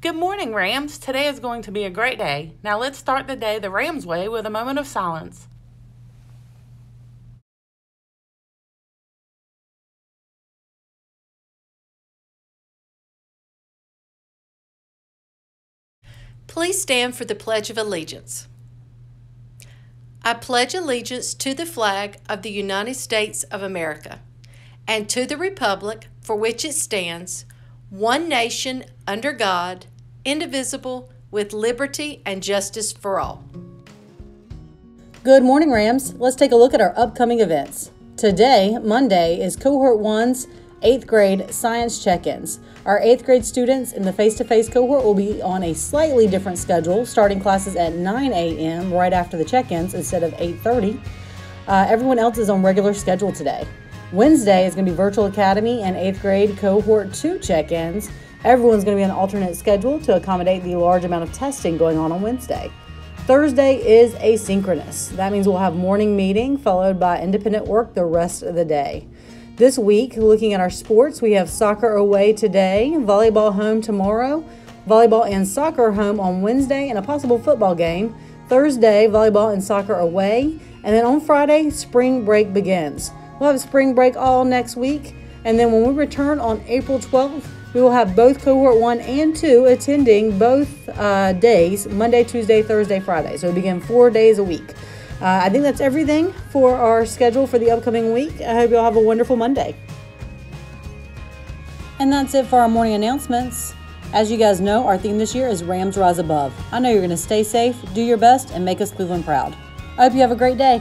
Good morning, Rams. Today is going to be a great day. Now let's start the day the Rams way with a moment of silence. Please stand for the Pledge of Allegiance. I pledge allegiance to the flag of the United States of America and to the Republic for which it stands, one nation under God, indivisible, with liberty and justice for all. Good morning, Rams. Let's take a look at our upcoming events. Today, Monday, is Cohort 1's 8th grade science check ins. Our 8th grade students in the face to face cohort will be on a slightly different schedule, starting classes at 9 a.m. right after the check ins instead of 8.30. Uh, everyone else is on regular schedule today. Wednesday is going to be Virtual Academy and 8th grade cohort 2 check ins. Everyone's going to be on an alternate schedule to accommodate the large amount of testing going on on Wednesday. Thursday is asynchronous. That means we'll have morning meeting followed by independent work the rest of the day. This week, looking at our sports, we have soccer away today, volleyball home tomorrow, volleyball and soccer home on Wednesday, and a possible football game. Thursday, volleyball and soccer away. And then on Friday, spring break begins. We'll have spring break all next week. And then when we return on April 12th, we will have both cohort one and two attending both uh, days Monday, Tuesday, Thursday, Friday. So we begin four days a week. Uh, I think that's everything for our schedule for the upcoming week. I hope you all have a wonderful Monday. And that's it for our morning announcements. As you guys know, our theme this year is Rams Rise Above. I know you're going to stay safe, do your best, and make us Cleveland proud. I hope you have a great day.